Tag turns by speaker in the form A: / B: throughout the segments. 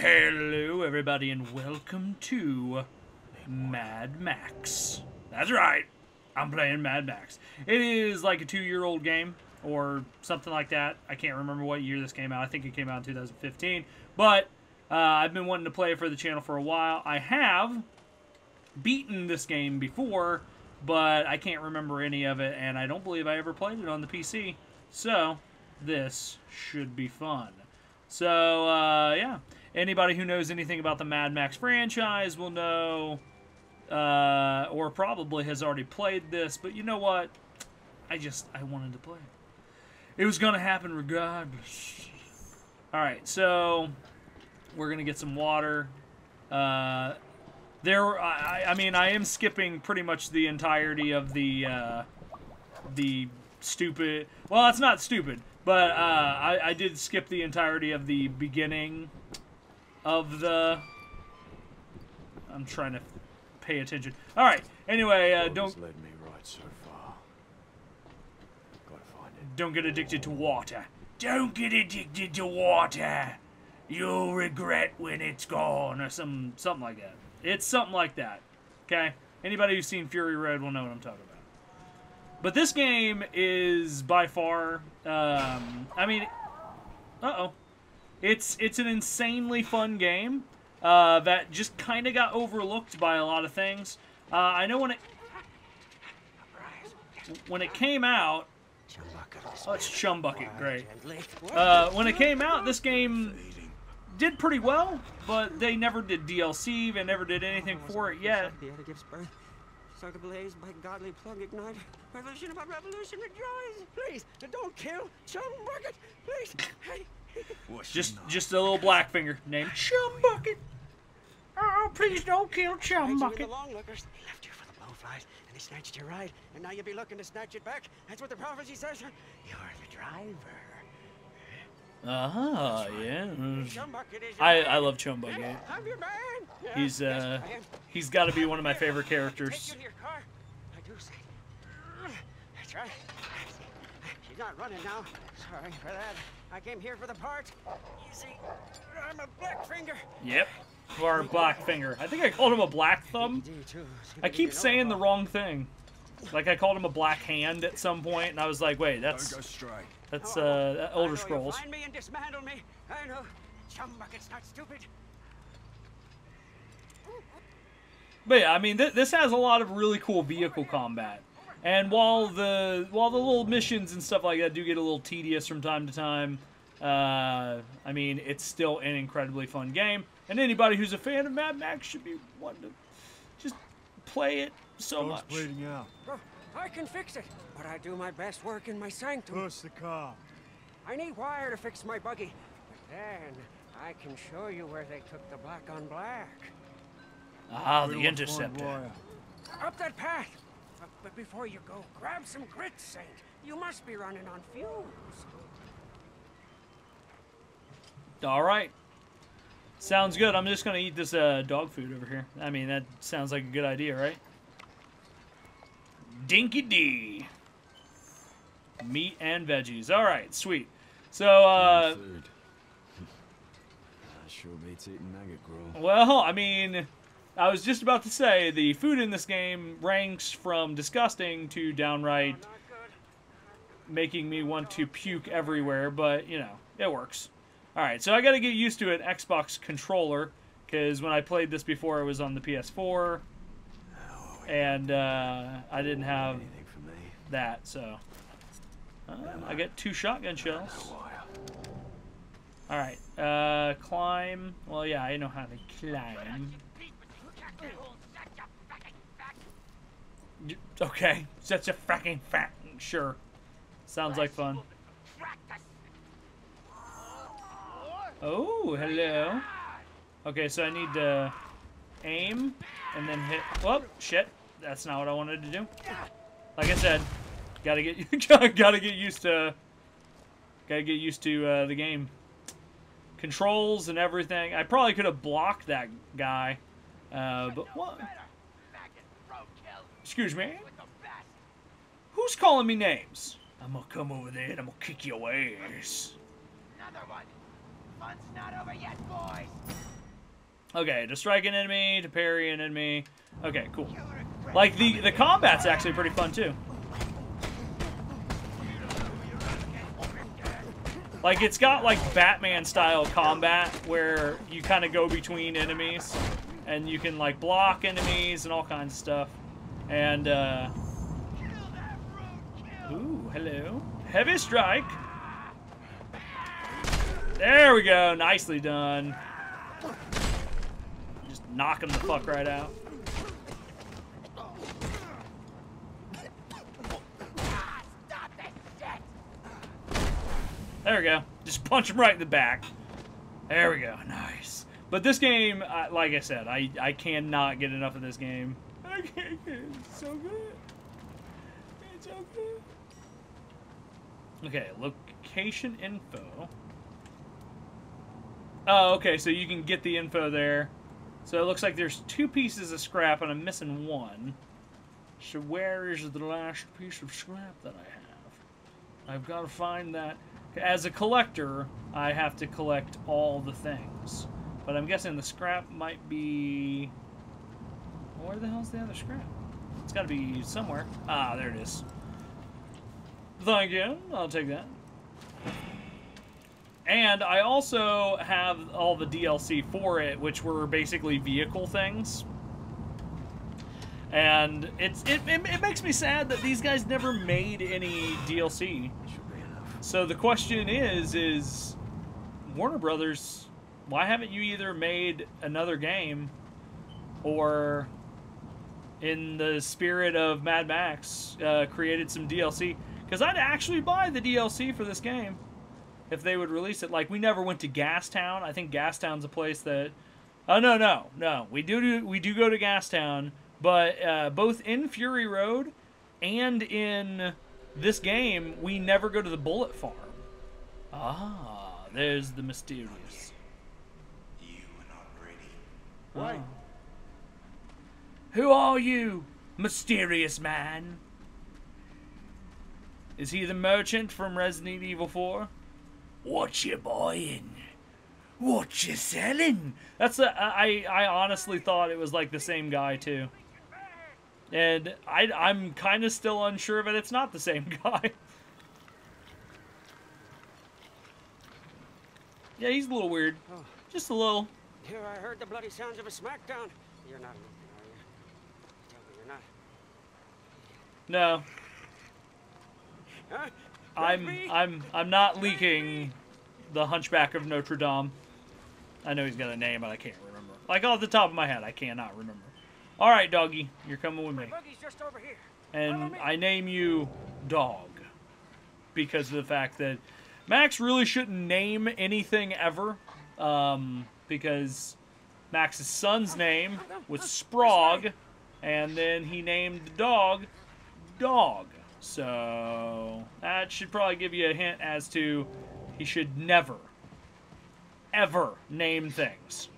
A: Hello, everybody, and welcome to Mad Max. That's right, I'm playing Mad Max. It is like a two-year-old game, or something like that. I can't remember what year this came out. I think it came out in 2015. But uh, I've been wanting to play it for the channel for a while. I have beaten this game before, but I can't remember any of it, and I don't believe I ever played it on the PC. So, this should be fun. So, uh, yeah. Anybody who knows anything about the Mad Max franchise will know, uh, or probably has already played this, but you know what? I just, I wanted to play it. Was going to happen regardless. Alright, so, we're going to get some water. Uh, there, I, I mean, I am skipping pretty much the entirety of the, uh, the stupid, well, that's not stupid, but, uh, I, I did skip the entirety of the beginning of the... I'm trying to pay attention. All right. Anyway, uh, don't
B: led me right so far. Gotta find it.
A: don't get addicted to water. Don't get addicted to water. You'll regret when it's gone, or some something like that. It's something like that. Okay. Anybody who's seen Fury Road will know what I'm talking about. But this game is by far. Um, I mean, uh oh. It's it's an insanely fun game uh, that just kind of got overlooked by a lot of things. Uh, I know when it when it came out. Oh, it's Chum Bucket, great. Uh, when it came out, this game did pretty well, but they never did DLC. They never did anything for it yet.
C: Start ablaze by godly plug ignite. Revolution about revolution rejoice. Please, don't kill Chum Bucket. Please. Hey.
A: Just just a little black finger named Chum Bucket. Oh, please don't kill Chum
C: Hides you in
A: Bucket.
C: the long lookers. They left you for the blowflies, and they snatched your ride, and now you'll be looking to snatch it back. That's what the prophecy says. You're the driver.
A: Uh huh. Yeah.
C: Chum Bucket is your
A: I. I love Chum Bucket.
C: I'm your man.
A: He's uh
C: I
A: he's got to be one of my favorite
C: Take
A: characters.
C: you to your car. I do say. That's right. She's not running now. Sorry for that. I came here for the part. You see, I'm a black finger.
A: Yep. For black finger. I think I called him a black thumb. I keep saying the wrong thing. Like I called him a black hand at some point, and I was like, wait, that's
B: Don't go straight.
A: that's
C: Oh,
A: uh
C: I
A: Elder Scrolls.
C: Find me and dismantle me. I know. Chum Bucket's not stupid.
A: But yeah, I mean, th this has a lot of really cool vehicle combat. And while the while the little missions and stuff like that do get a little tedious from time to time, uh, I mean, it's still an incredibly fun game. And anybody who's a fan of Mad Max should be wanting to just play it so
B: Door's
A: much.
B: bleeding out.
C: Oh, I can fix it, but I do my best work in my sanctum.
B: Push the car.
C: I need wire to fix my buggy. But then I can show you where they took the black on black.
A: Ah, the
B: do I find
A: Interceptor.
C: Up that path. But, but before you go, grab some grit, Saint. You must be running on fumes.
A: All right. Sounds good. I'm just gonna eat this uh, dog food over here. I mean, that sounds like a good idea, right? Dinky D. Meat and veggies. All right, sweet. So, uh,
B: Food. That sure beats eating maggot gruel.
A: well, I mean, I was just about to say the food in this game ranks from disgusting to downright making me want to puke everywhere, but you know, it works. All right, so I got to get used to an Xbox controller because when I played this before, it was on the PS4, and uh, I didn't have that, so uh, I get two shotgun shells. All right, uh, climb. Well, yeah, I know how to climb. Okay, such a fracking fat. Sure, sounds like fun. Oh, hello. Okay, so I need to aim and then hit. Whoop, shit. That's not what I wanted to do. Like I said, gotta get gotta get used to gotta get used to uh, the game controls and everything. I probably could have blocked that guy, uh, but what? Excuse me. Who's calling me names? I'm gonna come over there and I'm gonna kick your ass.
D: Another one. Fun's not over yet, boys.
A: Okay, to strike an enemy, to parry an enemy. Okay, cool. Like the the combat's actually pretty fun too. Like it's got like Batman style combat where you kind of go between enemies and you can like block enemies and all kinds of stuff. And uh Ooh, hello. Heavy strike. There we go. Nicely done. Just knock him the fuck right out. There we go. Just punch him right in the back. There we go. But this game, uh, like I said, I, I cannot get enough of this game. I can't get it. It's so good. It's so good. Okay, location info. Oh, okay, so you can get the info there. So it looks like there's two pieces of scrap and I'm missing one. So where is the last piece of scrap that I have? I've got to find that. As a collector, I have to collect all the things. But I'm guessing the scrap might be... Where the hell's the other scrap? It's got to be somewhere. Ah, there it is. Thank you. I'll take that. And I also have all the DLC for it, which were basically vehicle things. And it's it, it, it makes me sad that these guys never made any DLC.
B: Should be enough.
A: So the question is, is Warner Brothers, why haven't you either made another game or in the spirit of Mad Max, uh, created some DLC? Because I'd actually buy the DLC for this game if they would release it. Like we never went to Gastown. I think Gastown's a place that. Oh no no no! We do, do we do go to Gastown, but uh, both in Fury Road and in this game, we never go to the Bullet Farm. Ah, there's the mysterious.
D: You are not ready.
B: Why?
A: Ah. Who are you, mysterious man? Is he the merchant from Resident Evil 4? What you buying? What you selling? That's a, I I honestly thought it was like the same guy too. And I I'm kind of still unsure but it's not the same guy. yeah, he's a little weird.
C: Oh.
A: Just a little.
C: Here I heard the bloody sounds of a smackdown. You're not looking, are you? Tell me you're not.
A: No,
C: Huh?
A: I'm I'm I'm not leaking the Hunchback of Notre Dame. I know he's got a name, but I can't remember. Like off the top of my head, I cannot remember. All right, doggy, you're coming with me,
C: Boogie's just over here.
A: And. I name you Dog because of the fact that Max really shouldn't name anything ever, um, because Max's son's name was Sprog, and then he named the dog Dog. So that should probably give you a hint as to he should never, ever name things.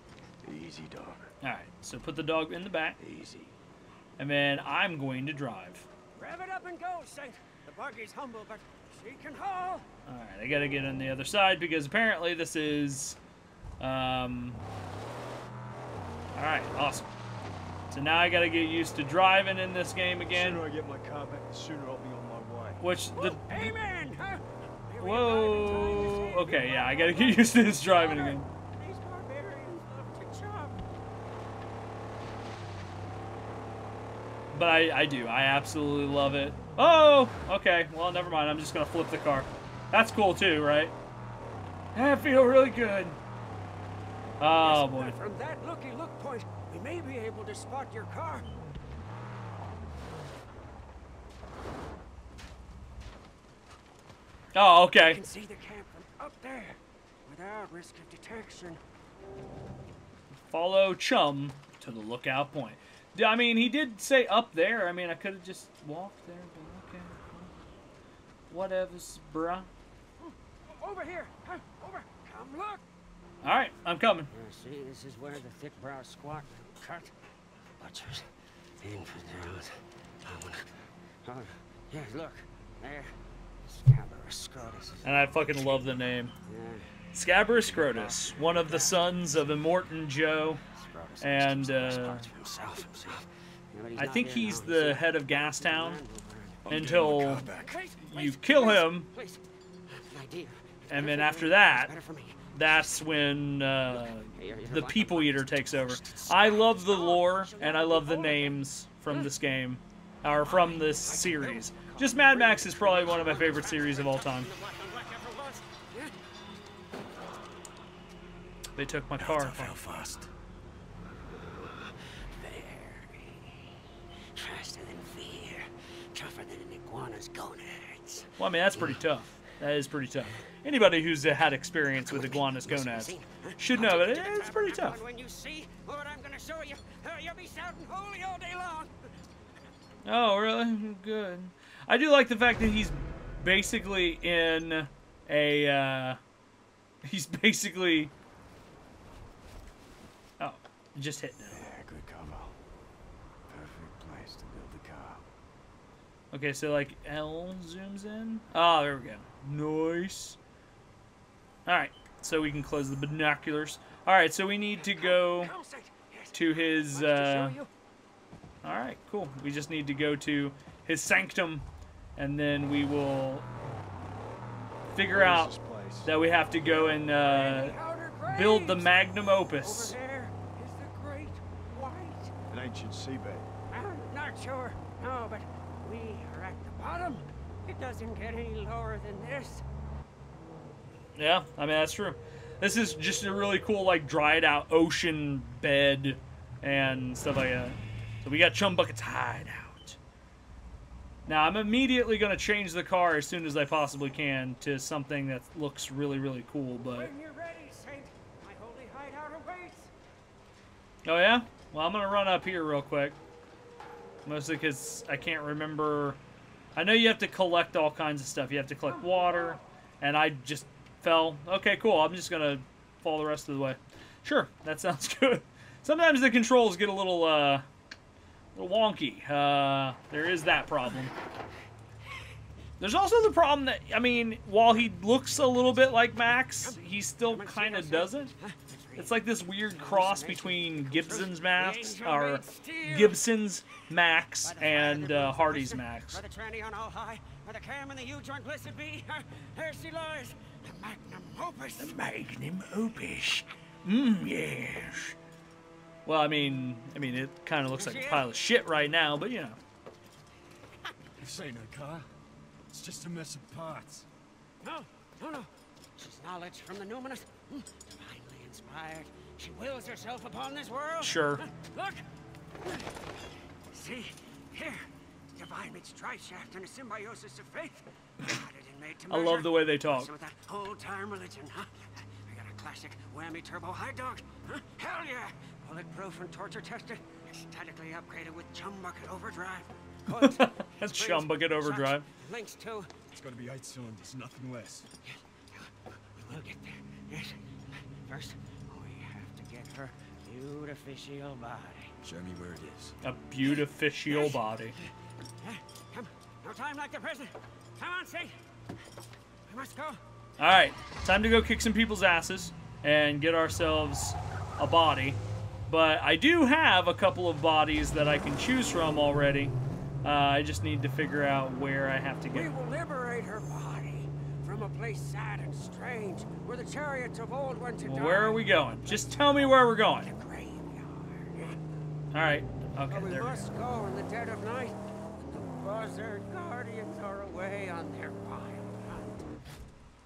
B: Easy, dog.
A: All right, so put the dog in the back,
B: Easy.
A: and then I'm going to drive.
C: Rev it up and go, Saint. The buggy's humble, but she can haul.
A: All right, I gotta get on the other side because apparently this is, um. All right, awesome. So now I gotta get used to driving in this game
B: The
A: again,
B: sooner I get my car back, the sooner I'll be on my way.
A: which the
C: Amen. Huh?
A: Whoa.
C: abide in time to save
A: Okay, yeah, I gotta get used to this driving again.
C: These barbarians love to chop.
A: But I, I do. I absolutely love it. Oh, okay. Well, never mind. I'm just gonna flip the car. That's cool too, right? I feel really good. Oh
C: Yes,
A: boy.
C: From that looky look point, we may be able to spot your car.
A: Oh,
C: You
A: okay.
C: can see the camp from up there without risk of detection.
A: Follow Chum to the lookout point. I mean, he did say up there. I mean, I could have just walked there, but okay. Whatevers, bruh. Hmm.
C: Over here. Over. Come look.
A: All right, I'm coming.
C: Yeah, see, this is where the thick brow squat cut. Butchers. Infidels. I wanna... Oh, yeah, look. There. Scabrous Scrotus.
A: And I fucking love the name.
C: Yeah.
A: Scabrous Scrotus, one of the sons of Immortan Joe,
C: Scrotus
A: and uh,
C: himself, himself. Yeah, but he's
A: I think he's
C: now,
A: the
C: see?
A: head of Gastown
B: I'm
A: until
B: back.
A: You kill him,
C: please. My dear,
A: and then
C: for
A: after
C: you.
A: that,
C: It's better for me.
A: that's when uh,
C: Hey, you're- you're
A: the People Eater takes over. I love the lore and I love the names from this game, or from this series. Just Mad Max is probably one of my favorite series of all time.
C: The black on black ever was. Yeah.
A: They took my car.
B: How fast?
C: Faster than fear, tougher than an iguana's gonads.
A: Well, I mean that's pretty tough. That is pretty tough. Anybody who's uh, had experience with iguanas gonads should know that it's pretty tough.
C: When you see what I'm gonna show you, you'll be shouting holy all day long.
A: Oh, really? Good. I do like the fact that he's basically in a. Uh, he's basically. Oh, just hit now.
B: Yeah, good cover. Perfect place to build the car.
A: Okay, so like L zooms in. Oh, there we go. Nice. All right, so we can close the binoculars. All right, so we need to go
C: Come, Saint. Yes.
A: to his. Uh, all right, cool. We just need to go to his sanctum, and then we will figure out that we have to go and uh, build the magnum opus.
C: Over there is the great white.
B: An ancient seabed.
C: I'm not sure. No, but we are at the bottom. It doesn't get any lower than this.
A: Yeah, I mean that's true. This is just a really cool, like dried out ocean bed and stuff like that. So we got Chum Bucket's hideout. Now I'm immediately gonna change the car as soon as I possibly can to something that looks really, really cool. But
C: When you're ready, Saint, my holy hideout awaits.
A: oh yeah, well I'm gonna run up here real quick. Mostly because I can't remember. I know you have to collect all kinds of stuff. You have to collect water, and I just fell. Okay, cool. I'm just gonna fall the rest of the way. Sure, that sounds good. Sometimes the controls get a little, uh, a little wonky. Uh, there is that problem. There's also the problem that I mean, while he looks a little bit like Max, he still kind of doesn't. It's like this weird cross between Gibson's Max or Gibson's Max and uh, Hardy's Max.
C: By the tranny on all high, by the cam and the huge on blessed be, there she lies, the magnum opus.
A: Magnum opus. Mmm, yes. Well, I mean, I mean, it kind of looks like a pile of shit right now, but you know.
B: This ain't a car. It's just a mess of parts.
C: No, no, no. She's knowledge from the numinous, divinely inspired. She wills herself upon this world.
A: Sure.
C: Look. See, here, divine meets dry shaft and a symbiosis of faith. Guided and made to
A: I love
C: the
A: way they talk.
C: Mixing With that old-time religion, huh? I got a classic whammy turbo high dog. Huh? Hell yeah! Bulletproof and torture tested. Statically upgraded with chum bucket overdrive. Coils,
A: That's
C: springs,
A: chum bucket
C: shocks,
A: overdrive.
C: Links too.
B: It's gotta be eight cylinders, nothing less.
C: We will get there. Yes. First, we have to her beautificial body.
B: Show me where it is.
A: A beautificial body.
C: Huh? Come, no time like the present. Come on, Saint. We must go.
A: All right, time to go kick some people's asses and get ourselves a body. But I do have a couple of bodies that I can choose from already. Uh, I just need to figure out where I have to
C: We
A: go.
C: will liberate her body from a place sad and strange where the chariots of old went to
A: Well, where are we going? Just tell me where we're going.
C: The graveyard.
A: All right. Okay,
C: But we
A: there we go.
C: must go in the dead of night the buzzard guardians are away on their wild hunt.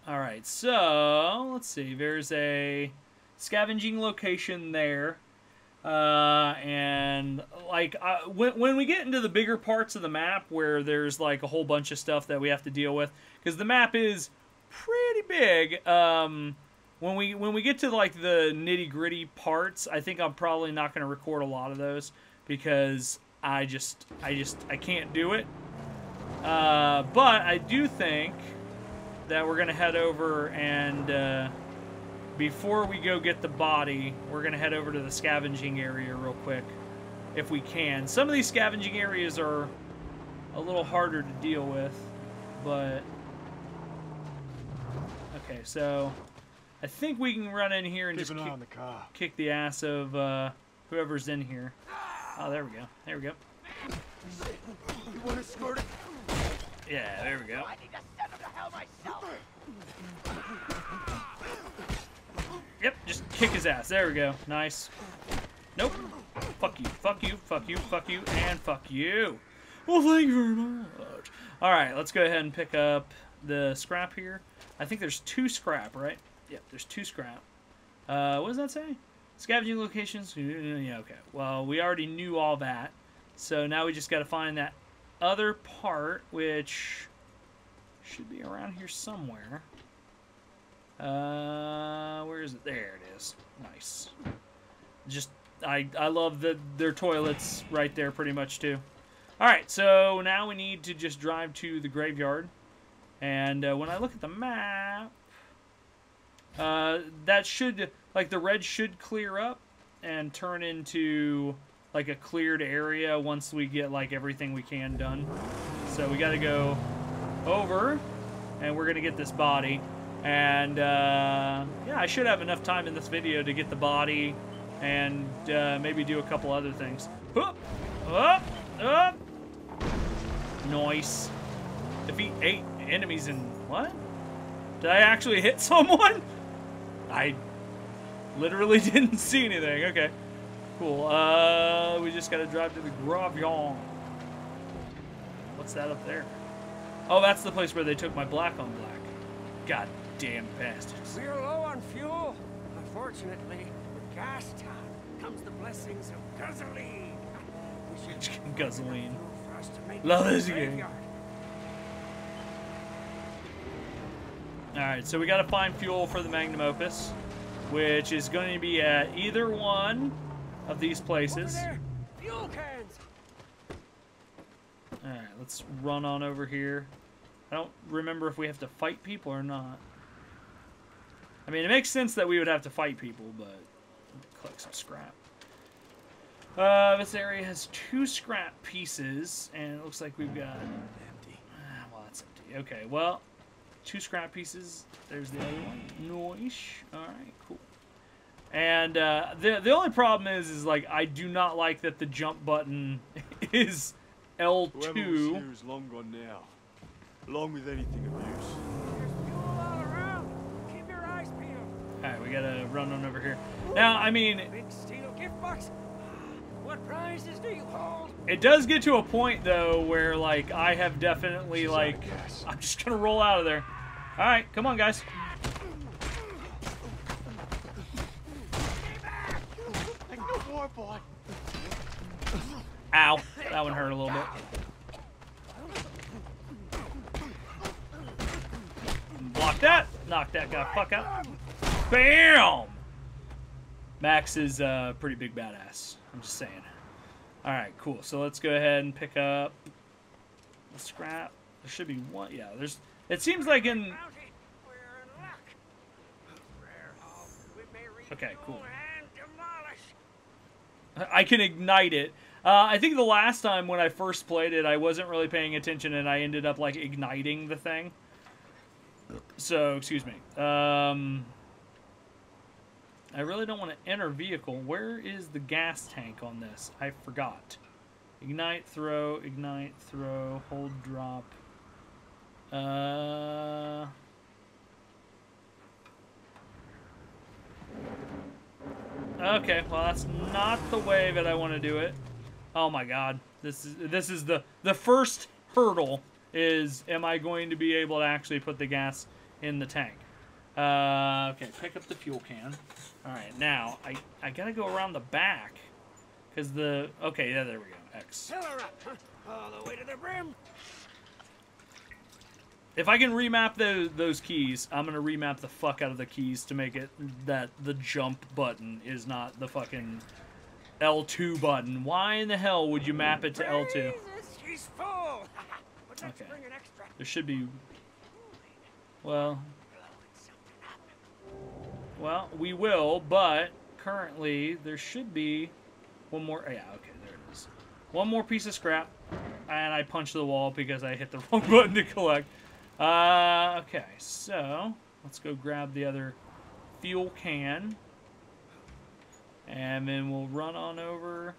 A: All right, so let's see. There's a scavenging location there, uh, and like uh, when when we get into the bigger parts of the map where there's like a whole bunch of stuff that we have to deal with, because the map is pretty big. Um, when we when we get to like the nitty gritty parts, I think I'm probably not going to record a lot of those because I just I just I can't do it. Uh, but I do think that we're gonna head over and uh, before we go get the body, we're gonna head over to the scavenging area real quick, if we can. Some of these scavenging areas are a little harder to deal with, but okay. So I think we can run in here and
B: Keep
A: just kick,
B: the car.
A: kick the ass of uh, whoever's in here. Oh, there we go. There we go.
B: You want to skirt it?
A: Yeah, there we go.
C: I need to send him to hell myself.
A: Yep, just kick his ass. There we go. Nice. Nope. Fuck you. Fuck you. Fuck you. Fuck you. And fuck you. Well, thank you very much. All right, let's go ahead and pick up the scrap here. I think there's two scrap, right? Yep, there's two scrap. Uh, what does that say? Scavenging locations. Yeah, okay. Well, we already knew all that, so now we just got to find that other part, which should be around here somewhere. Uh, where is it? There it is. Nice. Just I I love the their toilets right there pretty much too. All right, so now we need to just drive to the graveyard, and uh, when I look at the map, uh, that should like the red should clear up and turn into like a cleared area once we get like everything we can done. So we got to go over, and we're gonna get this body. And uh, yeah, I should have enough time in this video to get the body and uh, maybe do a couple other things. Up, up, up. Nice. Defeat eight enemies in what? Did I actually hit someone? I literally didn't see anything. Okay, cool. Uh, we just gotta drive to the graveyard. What's that up there? Oh, that's the place where they took my black on black. God damn bastards.
C: We're low on fuel. Unfortunately, with gas time comes the blessings of gasoline. We should
A: Gasoline.
C: fuel for us to make
A: Love this game.
C: graveyard.
A: Alright, so we gotta find fuel for the Magnum Opus, which is going to be at either one of these places.
C: fuel cans.
A: Alright, let's run on over here. I don't remember if we have to fight people or not. I mean, it makes sense that we would have to fight people, but collect some scrap. Uh, this area has two scrap pieces, and it looks like we've got...
B: Empty.
A: Ah, well, that's empty. Okay, well, two scrap pieces. There's the other one. Nice. All right, cool. And uh, the the only problem is, is like I do not like that the jump button is L two.
B: here is long gone now. Along with anything of use.
C: There's fuel all around. Keep your eyes peeled.
A: All right, we gotta run on over here. Now, I mean,
C: What prizes do you hold?
A: it does get to a point though where like I have definitely
B: She's
A: like. I'm just gonna roll out of there. All right, come on, guys.
B: Hey, no boy, boy.
A: Ow, that one hurt a little bit. Block that. Knock that guy fuck out. Bam! Max is a pretty big badass. I'm just saying. All right, cool. So let's go ahead and pick up the scrap. There should be one. Yeah, there's. It seems like in. Okay, cool. I can ignite it. Uh, I think the last time when I first played it, I wasn't really paying attention, and I ended up like igniting the thing. So, excuse me. Um, I really don't want to enter vehicle. Where is the gas tank on this? I forgot. Ignite, throw, ignite, throw, hold, drop. Uh. Okay, well that's not the way that I want to do it. Oh my god. This is this is the the first hurdle is am I going to be able to actually put the gas in the tank? Uh, okay, pick up the fuel can. All right, now I I got to go around the back cuz the okay, yeah, there we go. X.
C: Fill up. Huh? All the way to the brim.
A: If I can remap those those keys, I'm gonna remap the fuck out of the keys to make it that the jump button is not the fucking L2 button. Why in the hell would you map it to L2?
C: Jesus, She's full. but let's
A: Okay.
C: bring an extra.
A: There should be. Well,
C: Blowing something up.
A: Well, we will, but currently there should be one more. Yeah, okay, there it is. One more piece of scrap, and I punched the wall because I hit the wrong button to collect. Uh, okay, so let's go grab the other fuel can. And then we'll run on over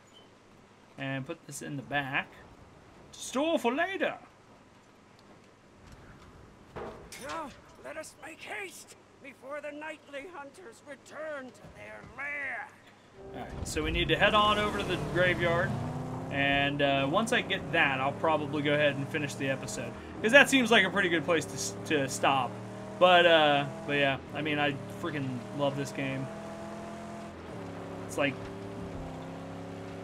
A: and put this in the back. Store for later.
C: Now, let us make haste before the nightly hunters return to their lair.
A: Alright, so we need to head on over to the graveyard. And uh, once I get that, I'll probably go ahead and finish the episode. Because that seems like a pretty good place to, to stop. But, uh, but yeah, I mean, I freaking love this game. It's like,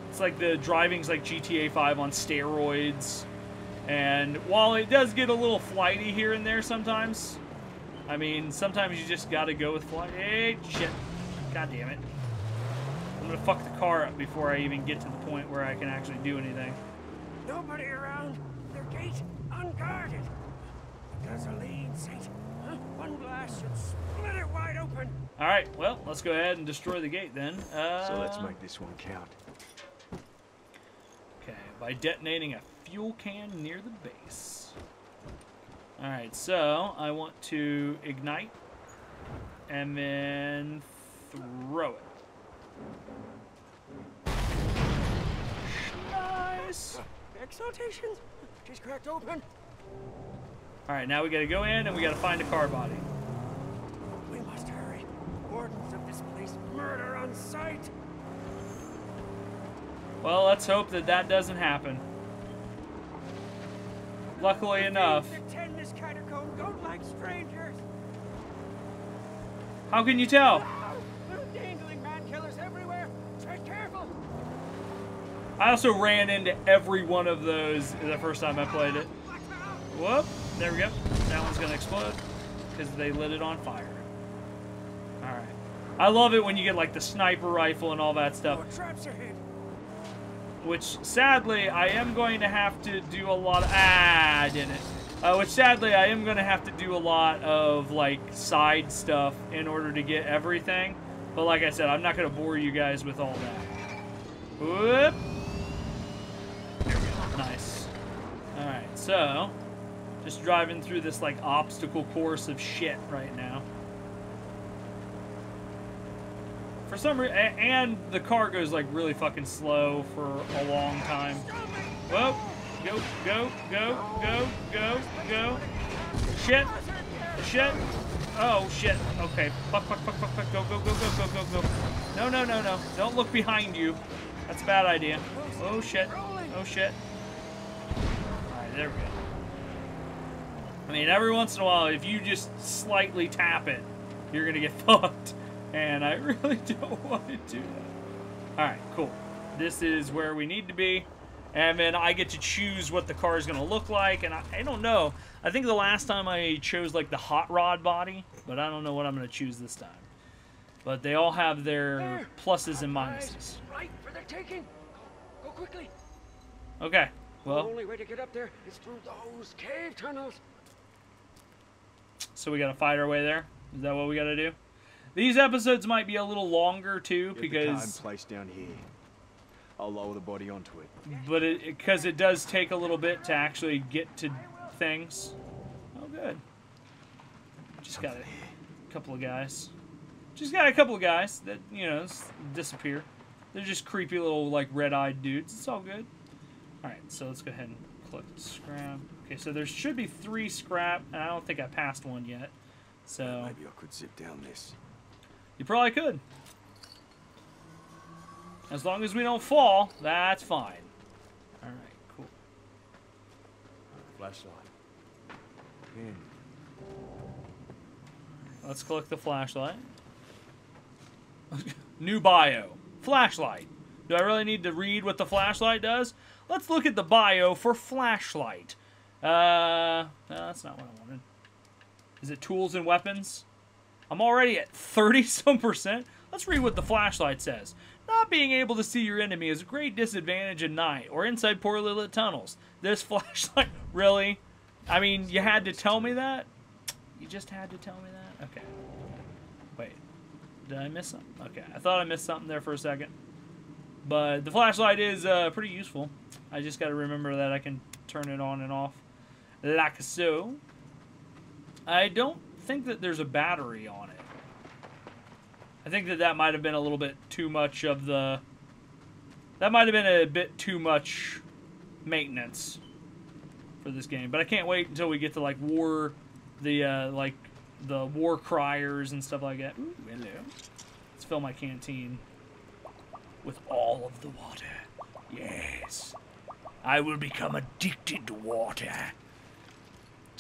A: it's like the driving's like GTA 5 on steroids. And while it does get a little flighty here and there sometimes, I mean, sometimes you just gotta go with flight. Hey, shit. God damn it. I'm gonna fuck the car up before I even get to the point where I can actually do anything.
C: Nobody around. Their gate unguarded. Gasoline seat. Huh? One blast should split it wide open.
A: Alright, well, let's go ahead and destroy the gate then. Uh,
B: So let's make this one count.
A: Okay, by detonating a fuel can near the base. Alright, so I want to ignite and then throw it. Nice!
C: Exaltations. She's cracked open.
A: Alright, now we gotta go in and we gotta find a car body.
C: We must hurry. Wardens of this place murder on sight.
A: Well, let's hope that that doesn't happen. Luckily enough.
C: Things this catacomb don't like strangers.
A: How can you tell?
C: Wow, there are dangling man killers everywhere. Tread careful.
A: I also ran into every one of those the first time I played it. Whoop! There we go. That one's gonna explode because they lit it on fire. All right. I love it when you get like the sniper rifle and all that stuff.
C: Oh, Ahead.
A: Which sadly I am going to have to do a lot. Of, ah, I didn't. Uh, which sadly I am going to have to do a lot of like side stuff in order to get everything. But like I said, I'm not going to bore you guys with all that. Whoop! Nice. All right, so just driving through this like obstacle course of shit right now. For some reason, and the car goes like really fucking slow for a long time. Whoa! Go, go, go, go, go, go. Shit! Shit! Oh shit! Okay. Fuck! Fuck! Fuck! Fuck! Fuck! Go! Go! Go! Go! Go! Go! Go! No! No! No! No! Don't look behind you. That's a bad idea. Oh shit! Oh shit! All right, there we go. I mean, every once in a while, if you just slightly tap it, you're gonna get fucked. And I really don't want to do that. Alright, cool. This is where we need to be. And then I get to choose what the car is going to look like. And I, I don't know. I think the last time I chose like the hot rod body. But I don't know what I'm going to choose this time. But they all have their pluses and minuses.
C: Right for the taking. Go, go quickly.
A: Okay. Well, the
C: only way to get up there is through those cave tunnels.
A: so we got to fight our way there. Is that what we got to do? These episodes might be a little longer too
B: Get the
A: because
B: place down here. I'll lower the body onto it.
A: but it because it does take a little bit to actually get to things. Oh, good. Just got a couple of guys. Just got a couple of guys that you know disappear. They're just creepy little like red-eyed dudes. It's all good. All right, so let's go ahead and collect the scrap. Okay, so there should be three scrap, and I don't think I passed one yet. So
B: Maybe I could zip down this.
A: You probably could. As long as we don't fall, that's fine. All right, cool.
B: Flashlight. In.
A: Let's collect the flashlight. New bio. Flashlight. Do I really need to read what the flashlight does? Let's look at the bio for flashlight. Uh, no, that's not what I wanted. Is it tools and weapons? I'm already at 30 some percent. Let's read what the flashlight says. Not being able to see your enemy is a great disadvantage at night or inside poorly lit tunnels. This flashlight, really? I mean, you had to tell me that? You just had to tell me that? Okay. Wait. Did I miss something? Okay. I thought I missed something there for a second. But the flashlight is uh, pretty useful. I just got to remember that I can turn it on and off like so. I don't think that there's a battery on it. I think that that might have been a little bit too much of the. That might have been a bit too much maintenance for this game, but I can't wait until we get to like war, the uh, like the war criers and stuff like that. Ooh, hello. Let's fill my canteen with all of the water. Yes, I will become addicted to water.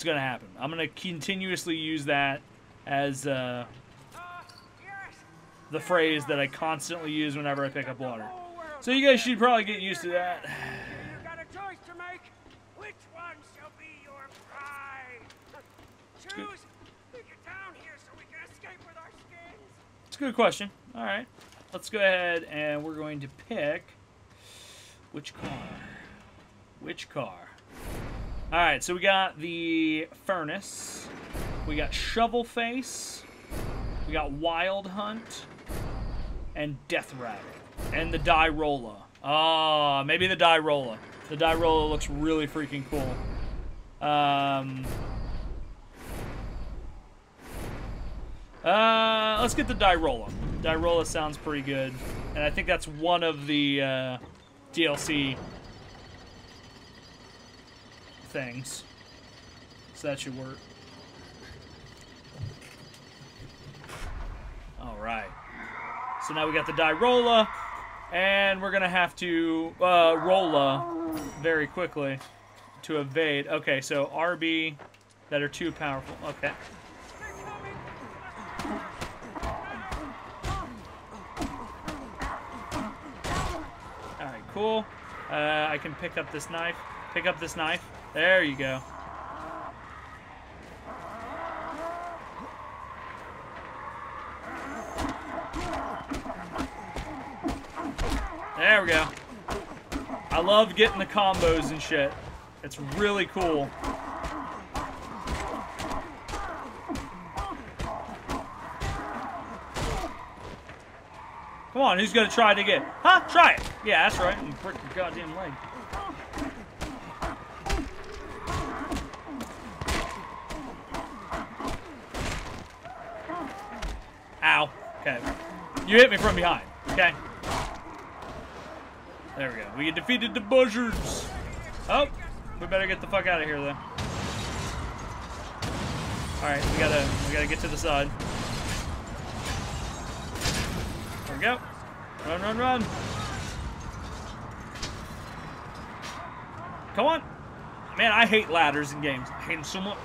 A: It's gonna happen. I'm gonna continuously use that as uh, the phrase that I constantly use whenever I pick up water. So you guys should probably get used to that.
C: You got a choice to make. Which one shall be your prize? Choose. Get down here so we can escape with our skins.
A: It's a good question. All right, let's go ahead and we're going to pick which car. Which car? All right, so we got the furnace, we got shovel face, we got wild hunt, and death rattle, and the die rolla. Ah, maybe the die rolla. The die rolla looks really freaking cool. Um, Uh, let's get the Dirola. Dirola sounds pretty good, and I think that's one of the uh, DLC things. So that should work. All right. So now we got the Dirola, and we're gonna have to uh, Rolla very quickly to evade. Okay, so RB that are too powerful. Okay. Alright, cool. Uh, I can pick up this knife. Pick up this knife. There you go. There we go. I love getting the combos and shit. It's really cool. Come on, who's gonna try it again? Huh? Try it. Yeah, that's right. And break your goddamn leg. Ow. Okay. You hit me from behind. Okay. There we go. We defeated the buzzards. Oh, we better get the fuck out of here though. All right, we gotta we gotta get to the side. There we go. Run, run, run. Come on. Man, I hate ladders in games. I hate them so much.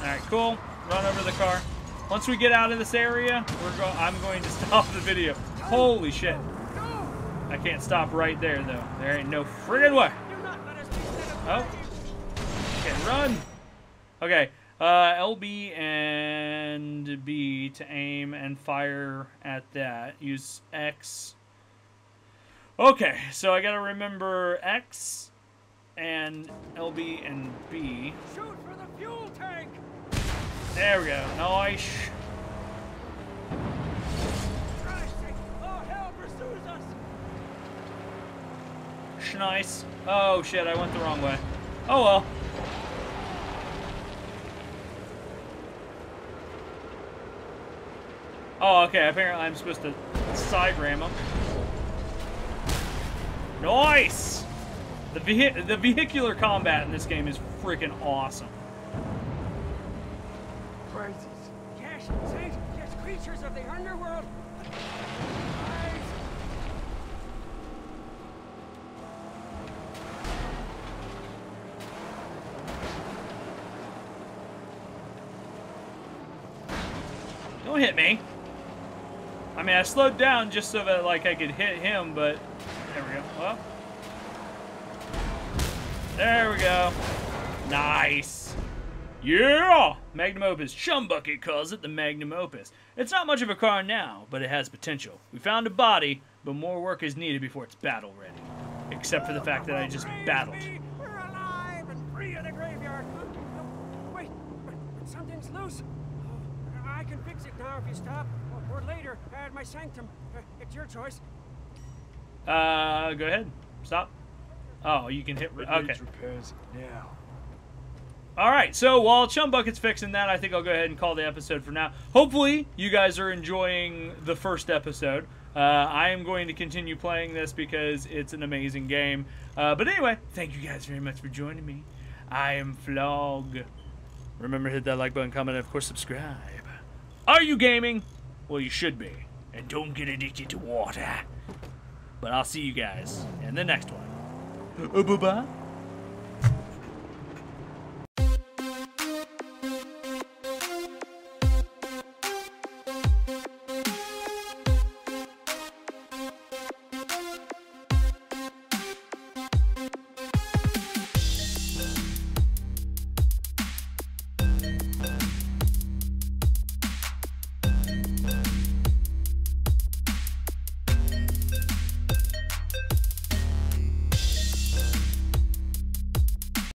A: All right, cool. Run over the car. Once we get out of this area, we're go I'm going to stop the video. Holy shit. I can't stop right there, though. There ain't no friggin' way. Oh. Okay, run. Okay, uh, LB and B to aim and fire at that. Use X. Okay, so I gotta remember X and LB and B.
C: Shoot for the fuel tank.
A: There we go. Nice.
C: Sake. Oh,
A: shit, I went the wrong way. Oh well. Oh, okay. Apparently, I'm supposed to side ram him. Nice. The the vehicular combat in this game is freaking awesome.
B: Crazies.
C: Yes, saint. Yes, creatures of the underworld.
A: Don't hit me. I mean, I slowed down just so that like I could hit him, but there we go. Well, there we go. Nice. Yeah! Magnum Opus. Chumbucket calls it the Magnum Opus. It's not much of a car now, but it has potential. We found a body, but more work is needed before it's battle ready. Except for the fact that I just battled.
C: We're alive and free of the graveyard. Wait, wait, something's loose. Oh, I can fix it now if you stop. Or, or later, at my sanctum. Uh, It's your choice.
A: Uh, go ahead. Stop. Oh, you can hit. Okay.
B: repairs now.
A: All right, so while Chum Bucket's fixing that, I think I'll go ahead and call the episode for now. Hopefully, you guys are enjoying the first episode. Uh, I am going to continue playing this because it's an amazing game. Uh, but anyway, thank you guys very much for joining me. I am Flog. Remember, hit that like button, comment, and of course, subscribe. Are you gaming? Well, you should be. And don't get addicted to water. But I'll see you guys in the next one. Uh, bye.